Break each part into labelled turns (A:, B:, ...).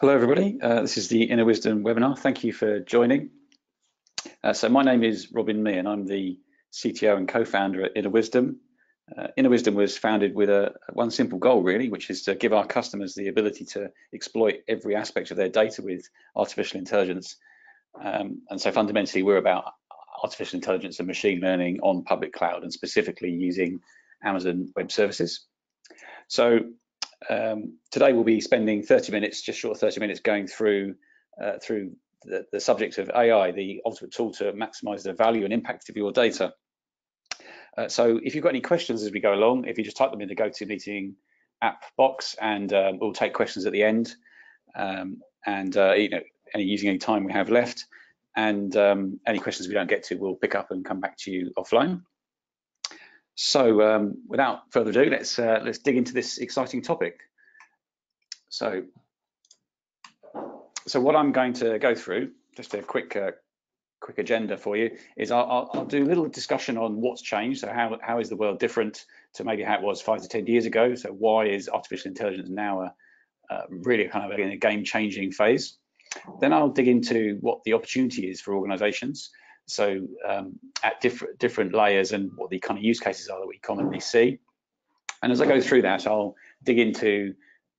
A: Hello, everybody. Uh, this is the Inawisdom webinar. Thank you for joining. Uh, so my name is Robin Mee and I'm the CTO and co-founder at Inawisdom. Uh, Inawisdom was founded with a one simple goal, really, which is to give our customers the ability to exploit every aspect of their data with artificial intelligence. Um, and so fundamentally, we're about artificial intelligence and machine learning on public cloud and specifically using Amazon Web Services. So um, today we'll be spending 30 minutes, just short of 30 minutes, going through uh, through the, the, subject of AI, the ultimate tool to maximize the value and impact of your data. Uh, so if you've got any questions as we go along, if you just type them in the GoToMeeting app box and um, we'll take questions at the end um, and uh, you know any using any time we have left and um, any questions we don't get to we'll pick up and come back to you offline. So um, without further ado, let's uh, let's dig into this exciting topic. So, so what I'm going to go through, just a quick uh, quick agenda for you, is I'll, I'll, do a little discussion on what's changed. So how how is the world different to maybe how it was five to ten years ago? So why is artificial intelligence now a, a really kind of in a game changing phase? Then I'll dig into what the opportunity is for organisations so um, at different different layers and what the kind of use cases are that we commonly see. And as I go through that, I'll dig into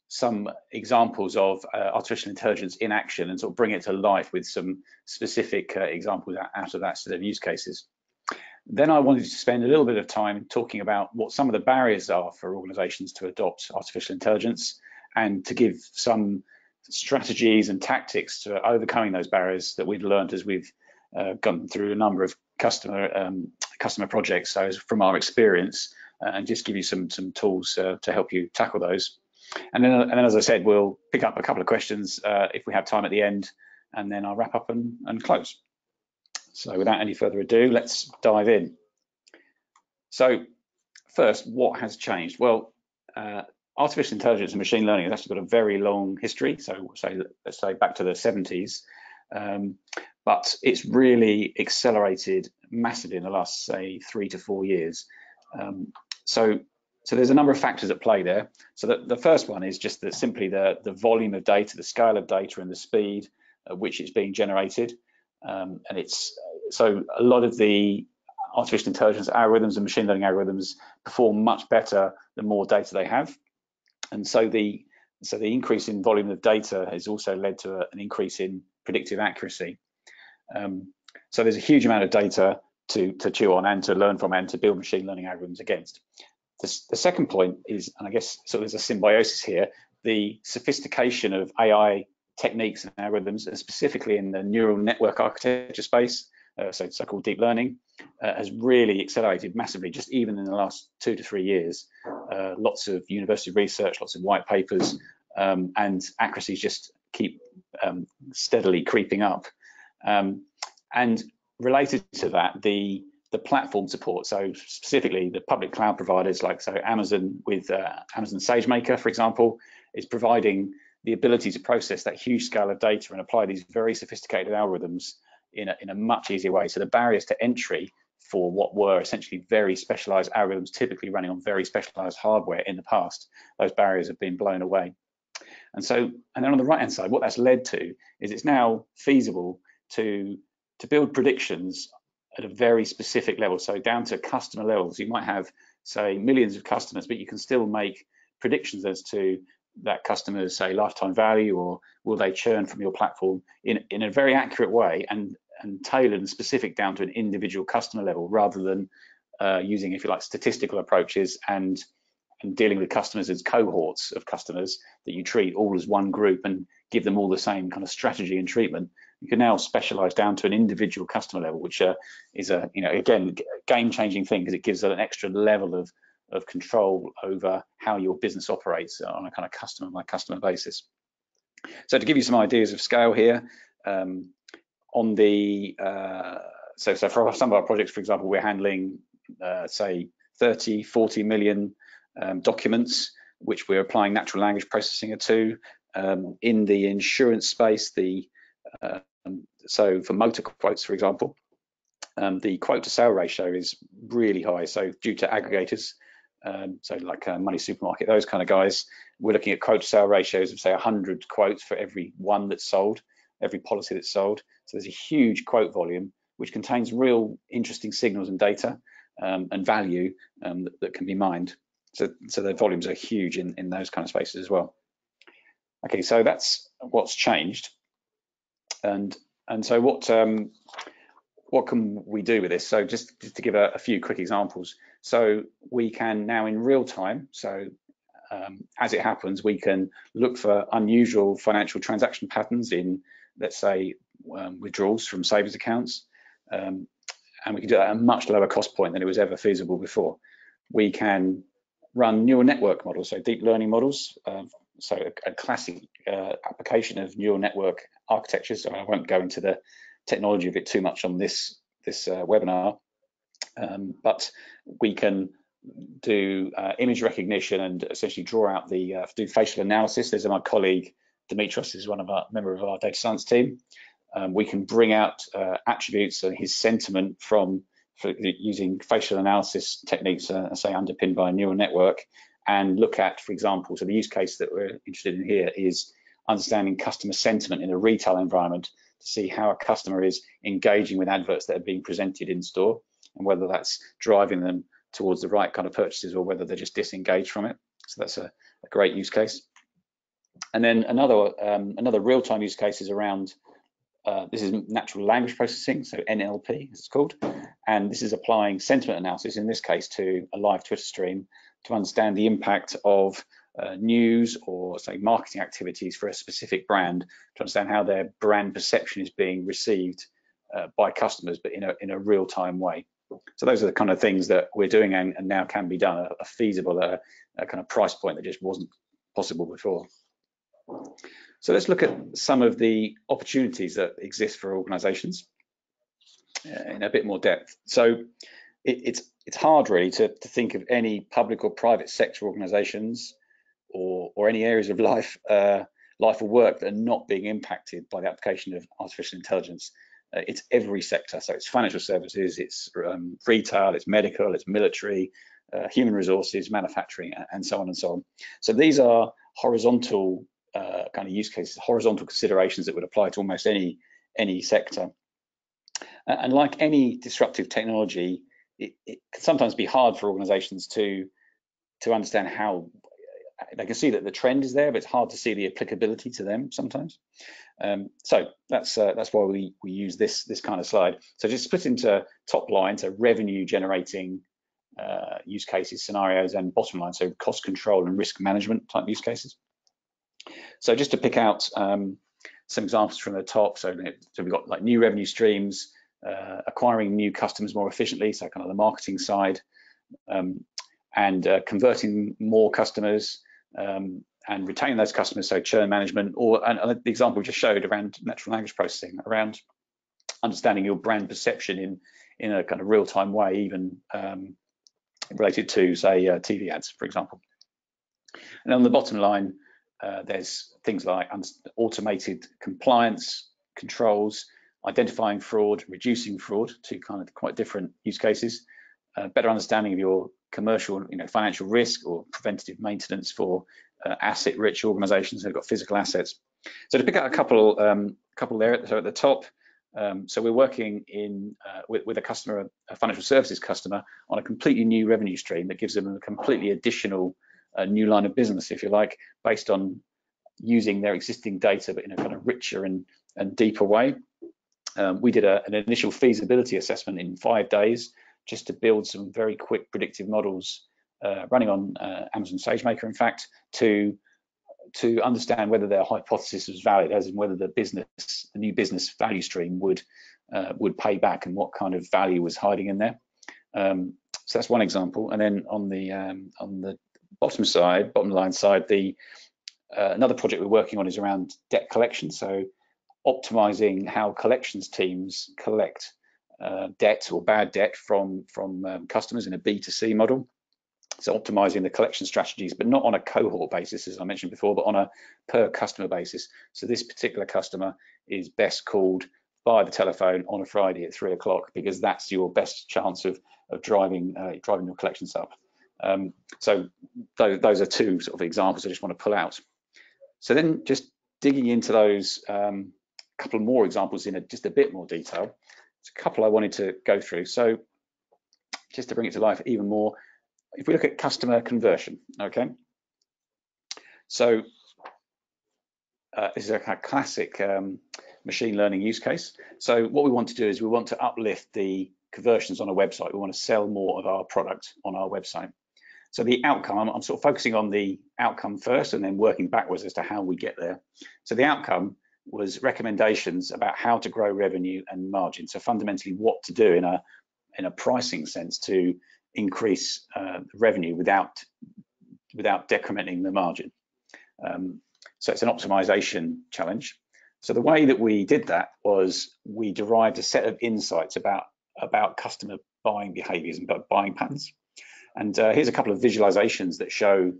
A: some examples of uh, artificial intelligence in action and sort of bring it to life with some specific uh, examples out of that set of use cases. Then I wanted to spend a little bit of time talking about what some of the barriers are for organizations to adopt artificial intelligence and to give some strategies and tactics to overcoming those barriers that we've learned as we've uh, gone through a number of customer um, customer projects. So from our experience, uh, and just give you some some tools uh, to help you tackle those. And then, and then, as I said, we'll pick up a couple of questions uh, if we have time at the end, and then I'll wrap up and, and close. So without any further ado, let's dive in. So first, what has changed? Well, uh, artificial intelligence and machine learning has actually got a very long history. So say, let's say back to the 70s. Um, but it's really accelerated massively in the last, say, three to four years. Um, so, so there's a number of factors at play there. So the, the first one is just that simply the, the volume of data, the scale of data and the speed at which it's being generated. Um, and it's so a lot of the artificial intelligence algorithms and machine learning algorithms perform much better the more data they have. And so the so the increase in volume of data has also led to a, an increase in predictive accuracy. Um, so there's a huge amount of data to, to chew on and to learn from and to build machine learning algorithms against. The, the second point is, and I guess so there's a symbiosis here, the sophistication of AI techniques and algorithms, and specifically in the neural network architecture space, uh, so so-called deep learning, uh, has really accelerated massively, just even in the last two to three years. Uh, lots of university research, lots of white papers, um, and accuracies just keep um, steadily creeping up. Um, and related to that, the the platform support. So specifically, the public cloud providers like so Amazon with uh, Amazon SageMaker, for example, is providing the ability to process that huge scale of data and apply these very sophisticated algorithms in a, in a much easier way. So the barriers to entry for what were essentially very specialized algorithms, typically running on very specialized hardware in the past, those barriers have been blown away. And so, and then on the right hand side, what that's led to is it's now feasible to to build predictions at a very specific level. So down to customer levels, you might have say millions of customers, but you can still make predictions as to that customer's say lifetime value or will they churn from your platform in in a very accurate way and and tailored and specific down to an individual customer level rather than uh, using if you like statistical approaches and and dealing with customers as cohorts of customers that you treat all as one group and give them all the same kind of strategy and treatment. You can now specialize down to an individual customer level, which uh, is a, you know, again, game changing thing because it gives an extra level of, of control over how your business operates on a kind of customer by customer basis. So to give you some ideas of scale here, um, on the, uh, so, so for some of our projects, for example, we're handling, uh, say, 30, 40 million um, documents, which we're applying natural language processing to. Um, in the insurance space, the uh, so for motor quotes, for example, um, the quote to sale ratio is really high. So due to aggregators, um, so like uh, Money Supermarket, those kind of guys. We're looking at quote to sale ratios of say 100 quotes for every one that's sold, every policy that's sold. So there's a huge quote volume which contains real interesting signals and data um, and value um, that, that, can be mined. So, so the volumes are huge in, in those kind of spaces as well. Okay, so that's what's changed. And and so what um, what can we do with this? So just, just to give a, a, few quick examples. So we can now in real time, so um, as it happens, we can look for unusual financial transaction patterns in, let's say, um, withdrawals from savings accounts. Um, and we can do that at a much lower cost point than it was ever feasible before. We can run neural network models, so deep learning models. Uh, so a, a classic uh, application of neural network architecture. So I won't go into the technology of it too much on this this uh, webinar, um, but we can do uh, image recognition and essentially draw out the uh, do facial analysis. There's my colleague Dimitros is one of our member of our data science team. Um, we can bring out uh, attributes and his sentiment from using facial analysis techniques, uh, say underpinned by a neural network, and look at, for example, so the use case that we're interested in here is understanding customer sentiment in a retail environment to see how a customer is engaging with adverts that are being presented in store and whether that's driving them towards the right kind of purchases or whether they're just disengaged from it. So that's a, a great use case. And then another um, another real-time use case is around uh, this is natural language processing, so NLP as it's called, and this is applying sentiment analysis in this case to a live Twitter stream to understand the impact of uh, news or say marketing activities for a specific brand to understand how their brand perception is being received uh, by customers, but in a, in a real time way. So those are the kind of things that we're doing and, and now can be done, a, feasible a, a kind of price point that just wasn't possible before. So let's look at some of the opportunities that exist for organizations uh, in a bit more depth. So it, it's it's hard really to, to think of any public or private sector organizations or, or any areas of life, uh, life or work that are not being impacted by the application of artificial intelligence. Uh, it's every sector, so it's financial services, it's um, retail, it's medical, it's military, uh, human resources, manufacturing, and so on and so on. So these are horizontal uh, kind of use cases, horizontal considerations that would apply to almost any any sector. and like any disruptive technology, it, it, can sometimes be hard for organizations to to understand how they can see that the trend is there, but it's hard to see the applicability to them sometimes. Um, so that's uh, that's why we we use this this kind of slide. So just split into top line, so revenue generating uh, use cases, scenarios, and bottom line, so cost control and risk management type use cases. So just to pick out um, some examples from the top, so, so we've got like new revenue streams, uh, acquiring new customers more efficiently, so kind of the marketing side, um, and uh, converting more customers, um, and retaining those customers, so churn management, or and, and the example we just showed around natural language processing, around understanding your brand perception in in a kind of real-time way, even um, related to say uh, TV ads, for example. And on the bottom line, uh, there's things like automated compliance controls, identifying fraud, reducing fraud, two kind of quite different use cases, uh, better understanding of your commercial, you know, financial risk or preventative maintenance for uh, asset-rich organisations who've got physical assets. So to pick out a couple, um, couple there, so at the top, um, so we're working in uh, with, with, a customer, a financial services customer, on a completely new revenue stream that gives them a completely additional uh, new line of business, if you like, based on using their existing data, but in a kind of richer and, and deeper way. Um, we did a, an initial feasibility assessment in five days just to build some very quick predictive models uh, running on uh, Amazon SageMaker, in fact, to to understand whether their hypothesis was valid, as in whether the business, the new business value stream would uh, would pay back and what kind of value was hiding in there. Um, so that's one example. And then on the um, on the bottom side, bottom line side, the uh, another project we're working on is around debt collection. So optimizing how collections teams collect uh, debt or bad debt from from um, customers in a B2C model. So optimizing the collection strategies, but not on a cohort basis, as I mentioned before, but on a per customer basis. So this particular customer is best called by the telephone on a Friday at three o'clock because that's your best chance of of driving uh, driving your collections up. Um, so those, those, are two sort of examples I just want to pull out. So then just digging into those um, couple more examples in a, just a bit more detail. It's a couple I wanted to go through. So just to bring it to life even more, if we look at customer conversion, okay? So uh, this is a kind of classic um, machine learning use case. So what we want to do is we want to uplift the conversions on a website. We want to sell more of our product on our website. So the outcome, I'm, I'm, sort of focusing on the outcome first and then working backwards as to how we get there. So the outcome was recommendations about how to grow revenue and margin. So fundamentally what to do in a in a pricing sense to increase uh, revenue without without decrementing the margin. Um, so it's an optimization challenge. So the way that we did that was we derived a set of insights about about customer buying behaviors and buying patterns. And uh, here's a couple of visualizations that show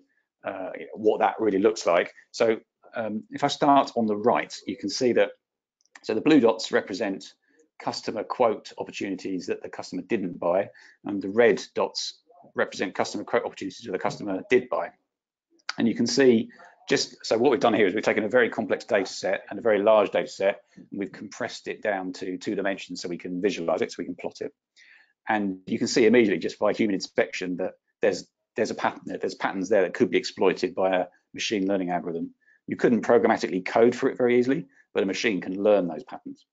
A: uh, what that really looks like. So um, if I start on the right, you can see that, so the blue dots represent customer quote opportunities that the customer didn't buy, and the red dots represent customer quote opportunities that the customer did buy. And you can see just, so what we've done here is we've taken a very complex data set and a very large data set, and we've compressed it down to two dimensions so we can visualize it, so we can plot it. And you can see immediately just by human inspection that there's there's a pattern there, there's patterns there that could be exploited by a machine learning algorithm. You couldn't programmatically code for it very easily, but a machine can learn those patterns.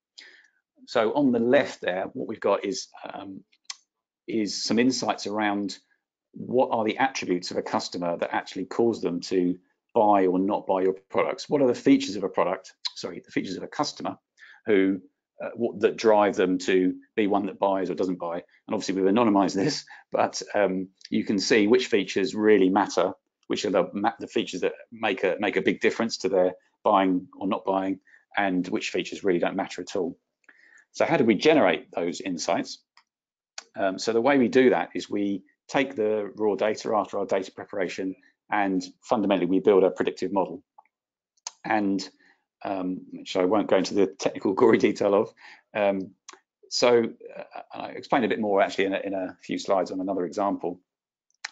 A: So on the left there, what we've got is um, is some insights around what are the attributes of a customer that actually cause them to buy or not buy your products? What are the features of a product? Sorry, the features of a customer who uh, what, that drive them to be one that buys or doesn't buy. And obviously we've anonymized this, but um, you can see which features really matter, which are the, the features that make a make a big difference to their buying or not buying, and which features really don't matter at all. So how do we generate those insights? Um, so the way we do that is we take the raw data after our data preparation and fundamentally we build a predictive model. And um, which I won't go into the technical gory detail of. Um, so uh, I explain a bit more actually in a, in a, few slides on another example.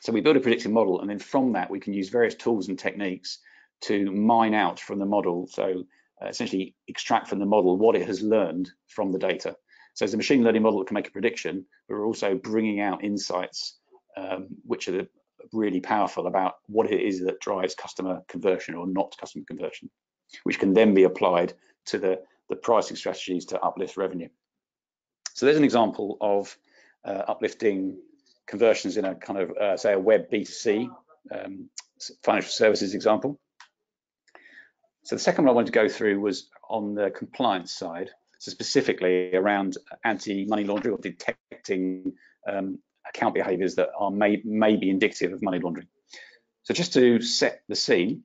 A: So we build a predictive model and then from that we can use various tools and techniques to mine out from the model. So uh, essentially extract from the model what it has learned from the data. So it's a machine learning model that can make a prediction, but we're also bringing out insights um, which are the, really powerful about what it is that drives customer conversion or not customer conversion, which can then be applied to the, the pricing strategies to uplift revenue. So there's an example of uh, uplifting conversions in a kind of, uh, say, a web B2C um, financial services example. So the second one I wanted to go through was on the compliance side, so specifically around anti-money laundering or detecting um, account behaviors that are may, may be indicative of money laundering. So just to set the scene,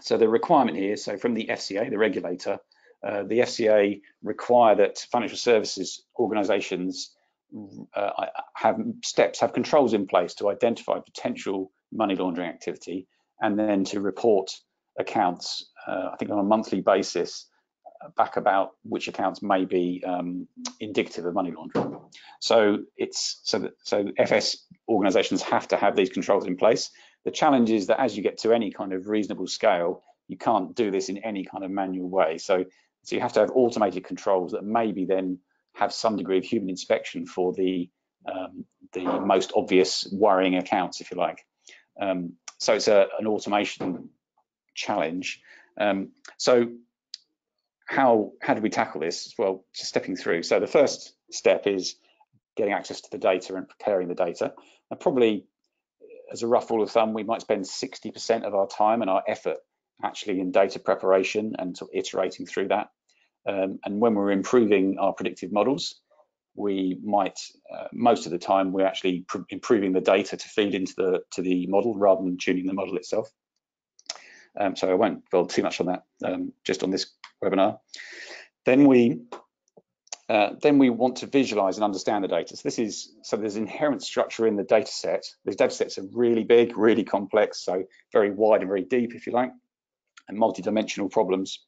A: so the requirement here, so from the FCA, the regulator, uh, the FCA require that financial services organizations uh, have steps, have controls in place to identify potential money laundering activity and then to report accounts, uh, I think on a monthly basis, back about which accounts may be um, indicative of money laundering. So it's so that so FS organisations have to have these controls in place. The challenge is that as you get to any kind of reasonable scale, you can't do this in any kind of manual way. So so you have to have automated controls that maybe then have some degree of human inspection for the um, the most obvious worrying accounts, if you like. Um, so it's a, an automation challenge. Um, so how how do we tackle this? Well, just stepping through. So the first step is getting access to the data and preparing the data. And probably, as a rough rule of thumb, we might spend 60% of our time and our effort actually in data preparation and sort of iterating through that. Um, and when we're improving our predictive models, we might uh, most of the time we're actually improving the data to feed into the to the model rather than tuning the model itself. Um, so I won't dwell too much on that um, just on this webinar. Then we uh, then we want to visualize and understand the data. So this is so there's inherent structure in the data set. These data sets are really big, really complex, so very wide and very deep, if you like, and multi-dimensional problems.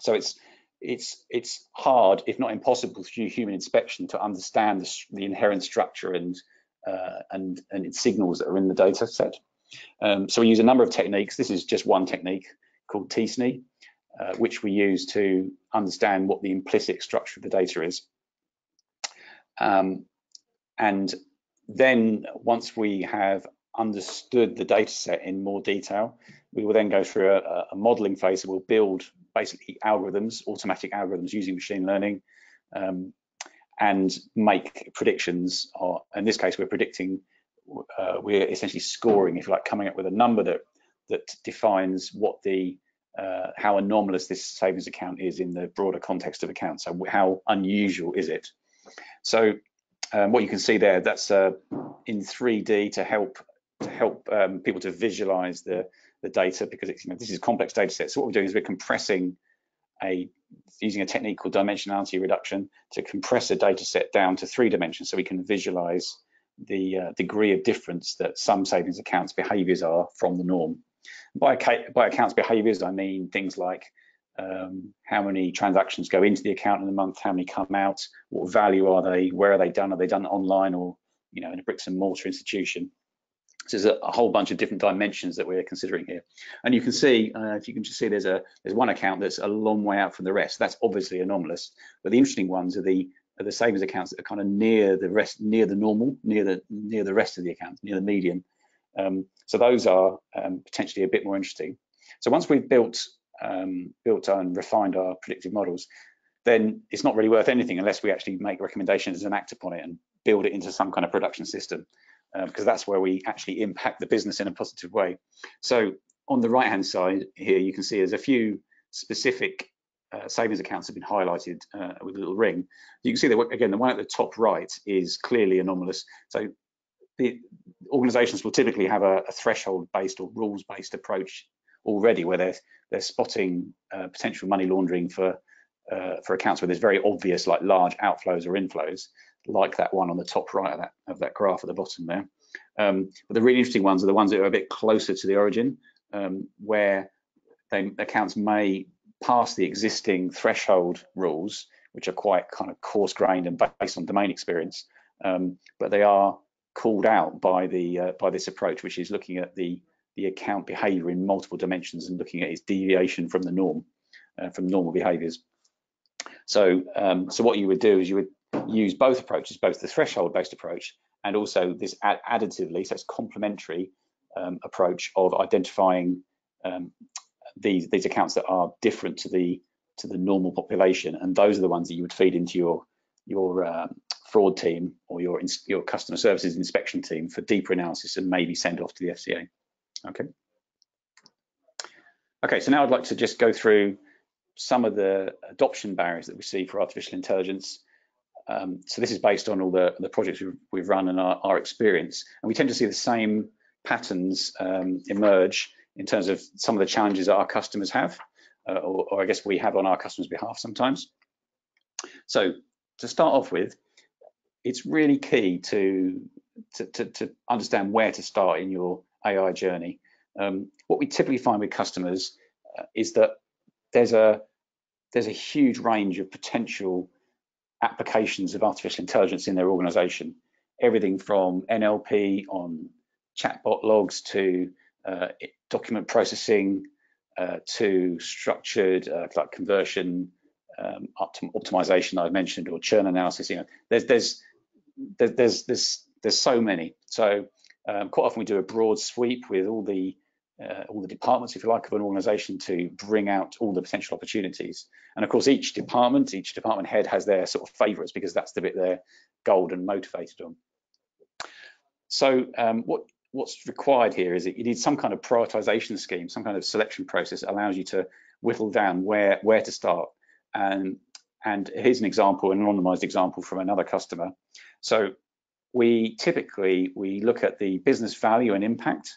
A: So it's it's it's hard, if not impossible, through human inspection to understand the, the inherent structure and uh, and, and its signals that are in the data set. Um, so we use a number of techniques. This is just one technique called t-SNE, uh, which we use to understand what the implicit structure of the data is. Um, and then once we have understood the data set in more detail, we will then go through a, a modeling phase. and we'll build basically algorithms, automatic algorithms using machine learning, um, and make predictions. Or in this case, we're predicting, uh, we're essentially scoring, if you like, coming up with a number that that defines what the uh, how anomalous this savings account is in the broader context of accounts. So how unusual is it? So um, what you can see there, that's uh, in 3D to help to help um, people to visualize the the data because it's, you know, this is complex data set. So what we're doing is we're compressing a using a technique called dimensionality reduction to compress a data set down to three dimensions so we can visualize the uh, degree of difference that some savings accounts behaviors are from the norm. By, by accounts behaviors, I mean things like um, how many transactions go into the account in a month, how many come out, what value are they, where are they done, are they done online or you know in a bricks and mortar institution. So there's a, whole bunch of different dimensions that we're considering here. And you can see, uh, if you can just see, there's a there's one account that's a long way out from the rest. That's obviously anomalous. But the interesting ones are the are the savings accounts that are kind of near the rest, near the normal, near the near the rest of the accounts, near the median. Um, so those are um, potentially a bit more interesting. So once we've built um, built and refined our predictive models, then it's not really worth anything unless we actually make recommendations and act upon it and build it into some kind of production system, because um, that's where we actually impact the business in a positive way. So on the right hand side here, you can see there's a few specific uh, savings accounts have been highlighted uh, with a little ring. You can see that again, the one at the top right is clearly anomalous. So the organizations will typically have a, a threshold based or rules based approach already where they're they're spotting uh, potential money laundering for uh, for accounts where there's very obvious like large outflows or inflows like that one on the top right of that of that graph at the bottom there um, but the really interesting ones are the ones that are a bit closer to the origin um, where they, accounts may pass the existing threshold rules which are quite kind of coarse grained and based on domain experience um, but they are called out by the uh, by this approach, which is looking at the the account behavior in multiple dimensions and looking at its deviation from the norm, uh, from normal behaviors. So, um, so what you would do is you would use both approaches, both the threshold-based approach and also this ad additively, so it's complementary um, approach of identifying um, these these accounts that are different to the to the normal population, and those are the ones that you would feed into your your um, fraud team or your your customer services inspection team for deeper analysis and maybe send off to the FCA. Okay. Okay, so now I'd like to just go through some of the adoption barriers that we see for artificial intelligence. Um, so this is based on all the, the projects we've, we've run and our, our, experience. And we tend to see the same patterns um, emerge in terms of some of the challenges that our customers have, uh, or, or I guess we have on our customers' behalf sometimes. So to start off with, it's really key to, to, to, to understand where to start in your AI journey. Um, what we typically find with customers uh, is that there's a there's a huge range of potential applications of artificial intelligence in their organization. Everything from NLP on chatbot logs to uh, document processing uh, to structured uh, like conversion um, optimization I've mentioned or churn analysis. You know, there's there's there's there's there's so many. So um, quite often we do a broad sweep with all the uh, all the departments, if you like, of an organization to bring out all the potential opportunities. And of course, each department, each department head has their sort of favorites because that's the bit they're gold and motivated on. So um, what what's required here is that you need some kind of prioritization scheme, some kind of selection process that allows you to whittle down where where to start. And and here's an example, an anonymized example from another customer. So we typically we look at the business value and impact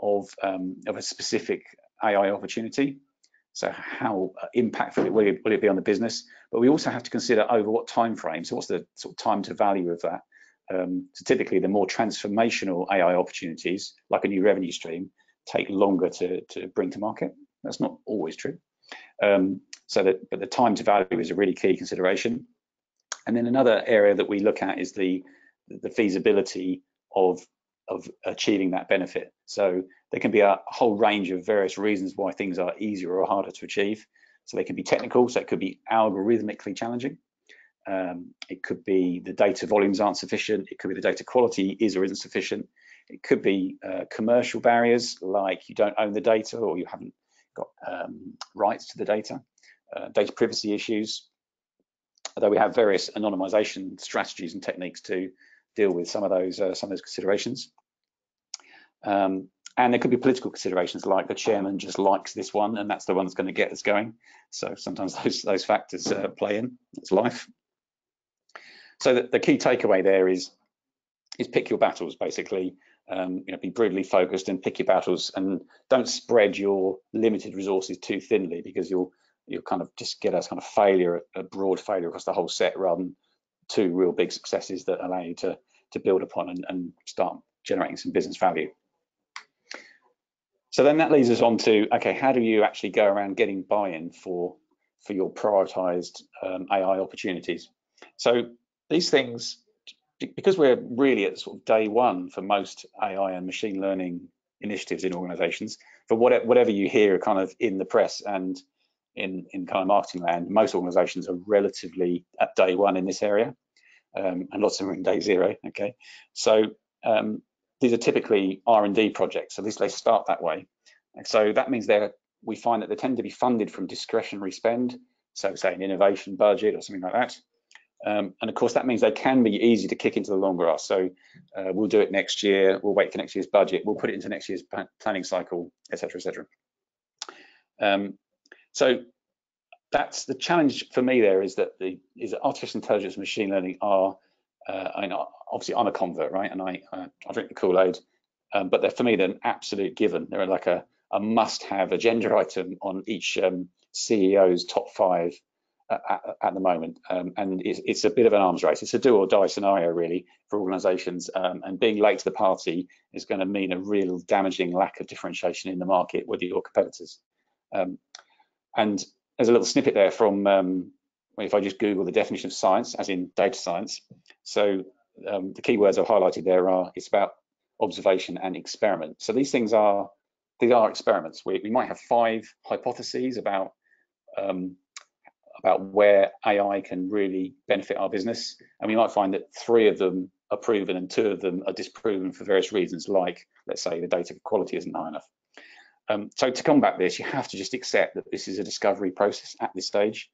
A: of um, of a specific AI opportunity. So how impactful will it, will it be on the business? But we also have to consider over what time frame. So what's the sort of time to value of that? Um, so typically, the more transformational AI opportunities, like a new revenue stream, take longer to to bring to market. That's not always true. Um, so that, but the time to value is a really key consideration. And then another area that we look at is the the feasibility of of achieving that benefit. So there can be a whole range of various reasons why things are easier or harder to achieve. So they can be technical, so it could be algorithmically challenging. Um, it could be the data volumes aren't sufficient. It could be the data quality is or isn't sufficient. It could be uh, commercial barriers, like you don't own the data or you haven't got um, rights to the data. Uh, data privacy issues, although we have various anonymization strategies and techniques to deal with some of those uh, some of those considerations. Um, and there could be political considerations like the chairman just likes this one and that's the one that's going to get us going. So sometimes those those factors uh, play in. It's life. So the, the, key takeaway there is is pick your battles basically. Um, you know, be brutally focused and pick your battles and don't spread your limited resources too thinly because you'll you'll kind of just get a kind of failure, a broad failure across the whole set rather than two real big successes that allow you to to build upon and, and start generating some business value. So then that leads us on to, okay, how do you actually go around getting buy-in for, for your prioritized um, AI opportunities? So these things, because we're really at sort of day one for most AI and machine learning initiatives in organizations, for whatever, whatever you hear kind of in the press and in, in kind of marketing land, most organizations are relatively at day one in this area um, and lots of them are in day zero. Okay, so um, these are typically R&D projects, at least they start that way. And so that means they're we find that they tend to be funded from discretionary spend, so say an innovation budget or something like that. Um, and of course, that means they can be easy to kick into the long grass. So uh, we'll do it next year. We'll wait for next year's budget. We'll put it into next year's planning cycle, etc., etc. Um, so that's the challenge for me there is that the is that artificial intelligence and machine learning are uh, I know obviously I'm a convert right? And I uh, I drink the Kool-Aid um, but they're for me they're an absolute given. They're like a, a must-have agenda item on each um, CEO's top five at, at, the moment. Um, and it's, it's, a bit of an arms race. It's a do or die scenario really for organizations um, and being late to the party is going to mean a real damaging lack of differentiation in the market with your competitors. Um, and there's a little snippet there from um, if I just Google the definition of science, as in data science. So um, the keywords I've highlighted there are it's about observation and experiment. So these things are these are experiments. We, we might have five hypotheses about um, about where AI can really benefit our business, and we might find that three of them are proven and two of them are disproven for various reasons, like let's say the data quality isn't high enough. Um, so to combat this, you have to just accept that this is a discovery process at this stage.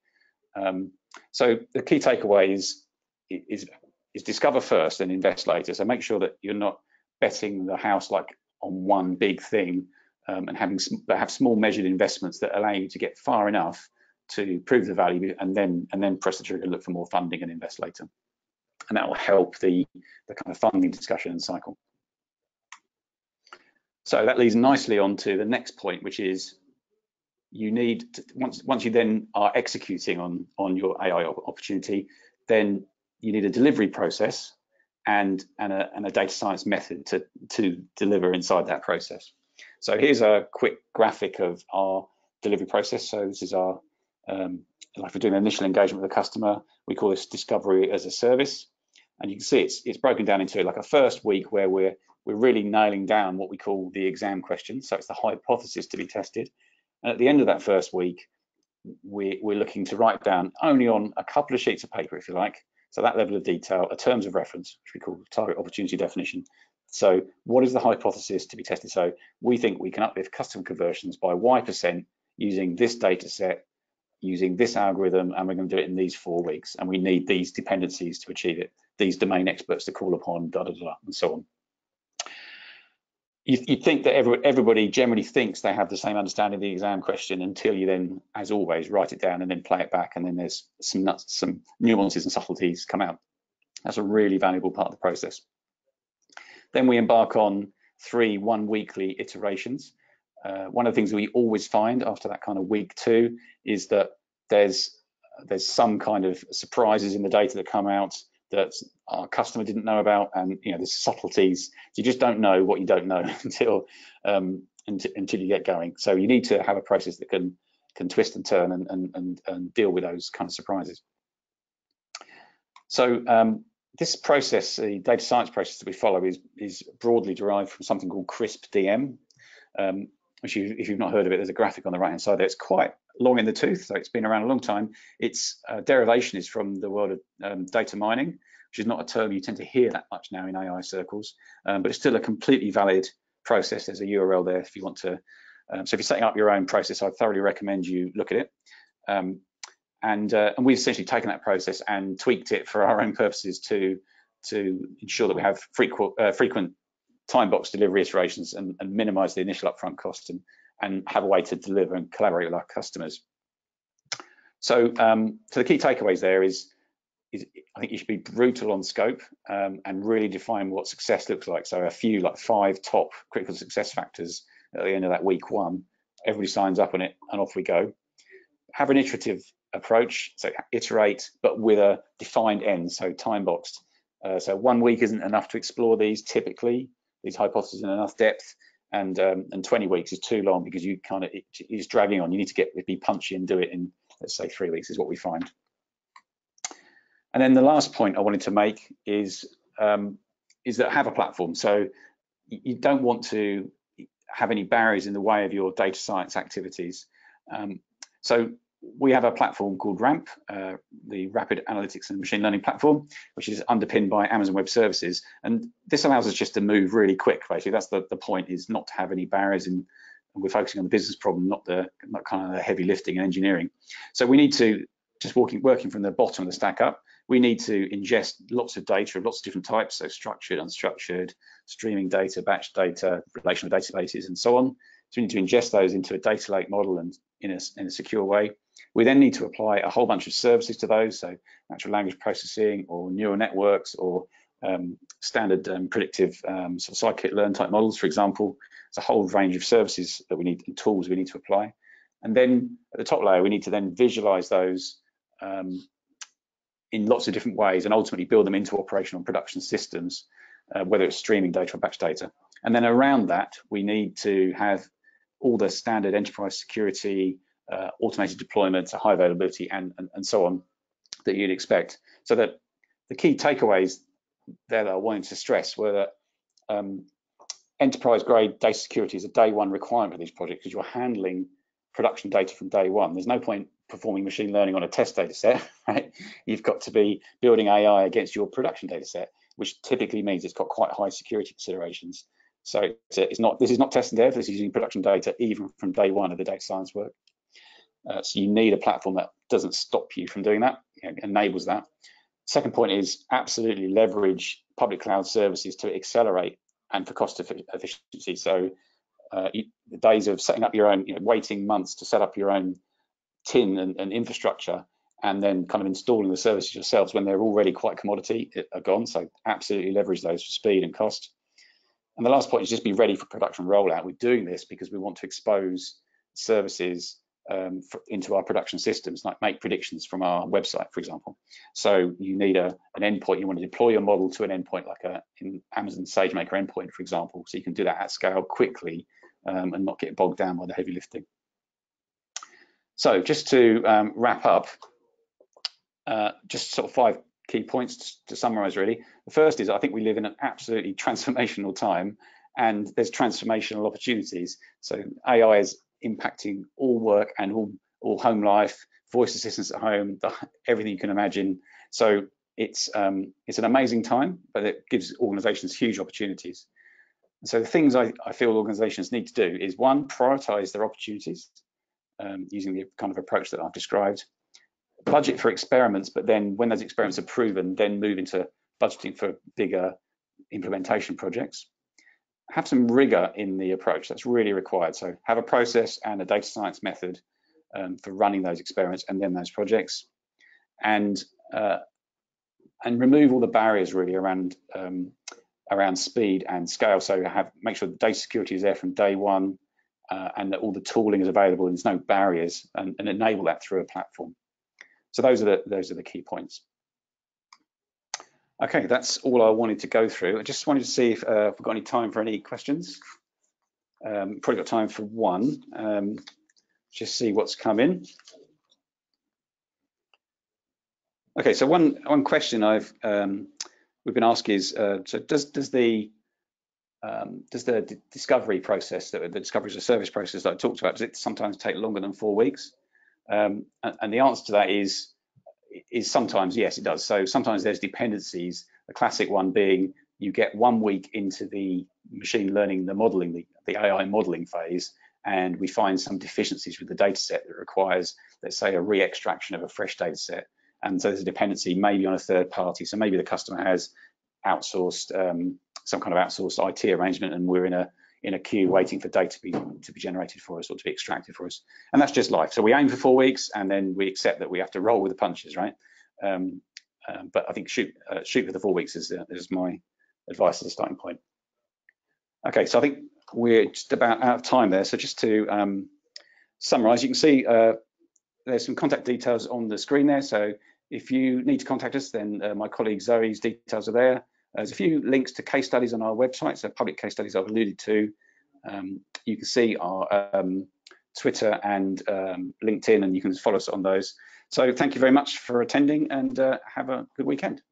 A: Um, so the key takeaway is, is, is discover first and invest later. So make sure that you're not betting the house like on one big thing um, and having have small measured investments that allow you to get far enough to prove the value and then and then press the trigger and look for more funding and invest later. And that will help the, the kind of funding discussion and cycle. So that leads nicely on to the next point, which is you need to, once once you then are executing on on your AI opportunity, then you need a delivery process and and a, and a data science method to to deliver inside that process. So here's a quick graphic of our delivery process. So this is our um, like we're doing initial engagement with the customer. We call this discovery as a service, and you can see it's it's broken down into like a first week where we're we're really nailing down what we call the exam question. So it's the hypothesis to be tested. And at the end of that first week, we, we're looking to write down only on a couple of sheets of paper, if you like, so that level of detail, a terms of reference, which we call target opportunity definition. So what is the hypothesis to be tested? So we think we can uplift custom conversions by Y percent using this data set, using this algorithm, and we're going to do it in these four weeks. And we need these dependencies to achieve it, these domain experts to call upon, da da da, and so on you, would think that every, everybody generally thinks they have the same understanding of the exam question until you then, as always, write it down and then play it back, and then there's some some nuances and subtleties come out. That's a really valuable part of the process. Then we embark on three one weekly iterations. Uh, one of the things we always find after that kind of week two is that there's there's some kind of surprises in the data that come out that our customer didn't know about, and you know there's subtleties. You just don't know what you don't know until um, until, until you get going. So you need to have a process that can can twist and turn and and and, and deal with those kind of surprises. So um, this process, the data science process that we follow is, is broadly derived from something called CRISP DM, um, which you, if you've not heard of it, there's a graphic on the right hand side there. It's quite long in the tooth, so it's been around a long time. Its uh, derivation is from the world of um, data mining, which is not a term you tend to hear that much now in AI circles, um, but it's still a completely valid process. There's a URL there if you want to. Um, so if you're setting up your own process, I'd thoroughly recommend you look at it. Um, and, uh, and we've essentially taken that process and tweaked it for our own purposes to to ensure that we have frequent uh, frequent time box delivery iterations and, and minimize the initial upfront cost and and have a way to deliver and collaborate with our customers. So, um, so the key takeaways there is, is I think you should be brutal on scope um, and really define what success looks like. So a few like five top critical success factors at the end of that week one, everybody signs up on it and off we go. Have an iterative approach, so iterate, but with a defined end, so time boxed. Uh, so one week isn't enough to explore these typically, these hypotheses in enough depth, and um, and 20 weeks is too long because you kind of it is dragging on. You need to get be punchy and do it in let's say three weeks is what we find. And then the last point I wanted to make is um, is that have a platform. So you don't want to have any barriers in the way of your data science activities. Um, so we have a platform called RAMP, uh, the Rapid Analytics and Machine Learning Platform, which is underpinned by Amazon Web Services. And this allows us just to move really quick, basically. That's the, the point, is not to have any barriers in, we're focusing on the business problem, not the not kind of the heavy lifting and engineering. So we need to, just working, working from the bottom of the stack up, we need to ingest lots of data of lots of different types, so structured, unstructured, streaming data, batch data, relational databases, and so on. So we need to ingest those into a data lake model and in a, in a secure way. We then need to apply a whole bunch of services to those, so natural language processing or neural networks or um, standard um, predictive um, sort of scikit-learn type models, for example. There's a whole range of services that we need and tools we need to apply. And then at the top layer, we need to then visualize those um, in lots of different ways and ultimately build them into operational production systems, uh, whether it's streaming data or batch data. And then around that, we need to have all the standard enterprise security, uh, automated deployments, high availability, and, and, and so on that you'd expect. So that the key takeaways there that I wanted to stress were that um, enterprise grade data security is a day one requirement for these projects because you're handling production data from day one. There's no point performing machine learning on a test data set, right? You've got to be building AI against your production data set, which typically means it's got quite high security considerations. So it's, not this is not test and dev, this is using production data even from day one of the data science work. Uh, so you need a platform that doesn't stop you from doing that, you know, enables that. Second point is absolutely leverage public cloud services to accelerate and for cost efficiency. So uh, you, the days of setting up your own, you know, waiting months to set up your own tin and, and, infrastructure and then kind of installing the services yourselves when they're already quite commodity are gone. So absolutely leverage those for speed and cost. And the last point is just be ready for production rollout. We're doing this because we want to expose services um, for, into our production systems, like make predictions from our website, for example. So you need a, an endpoint. You want to deploy your model to an endpoint, like a Amazon SageMaker endpoint, for example. So you can do that at scale quickly um, and not get bogged down by the heavy lifting. So just to um, wrap up, uh, just sort of five key points to summarize really. The first is I think we live in an absolutely transformational time and there's transformational opportunities. So AI is impacting all work and all, all home life, voice assistants at home, the, everything you can imagine. So it's um, it's an amazing time, but it gives organizations huge opportunities. so the things I, I feel organizations need to do is one, prioritize their opportunities um, using the kind of approach that I've described budget for experiments, but then when those experiments are proven, then move into budgeting for bigger implementation projects. Have some rigor in the approach, that's really required. So have a process and a data science method um, for running those experiments and then those projects. And uh, and remove all the barriers really around um, around speed and scale. So have make sure the data security is there from day one uh, and that all the tooling is available and there's no barriers and, and enable that through a platform. So those are the those are the key points. Okay, that's all I wanted to go through. I just wanted to see if uh, we've got any time for any questions. Um, probably got time for one. Um, just see what's come in. Okay, so one one question I've um, we've been asked is, uh, so does does the um, does the discovery process, the, the discovery as a service process that I talked about, does it sometimes take longer than four weeks? Um, and, and, the answer to that is is sometimes yes, it does. So sometimes there's dependencies. The classic one being you get one week into the machine learning, the modeling, the, the AI modeling phase, and we find some deficiencies with the data set that requires, let's say, a re-extraction of a fresh data set. And so there's a dependency maybe on a third party. So maybe the customer has outsourced um, some kind of outsourced IT arrangement, and we're in a in a queue waiting for data to be to be generated for us or to be extracted for us. And that's just life. So we aim for four weeks, and then we accept that we have to roll with the punches, right? Um, um, but I think shoot uh, shoot for the four weeks is uh, is my advice as a starting point. Okay, so I think we're just about out of time there. So just to um, summarize, you can see uh, there's some contact details on the screen there. So if you need to contact us, then uh, my colleague Zoe's details are there. There's a few links to case studies on our website, so public case studies I've alluded to. Um, you can see our um, Twitter and um, LinkedIn, and you can follow us on those. So thank you very much for attending and uh, have a good weekend.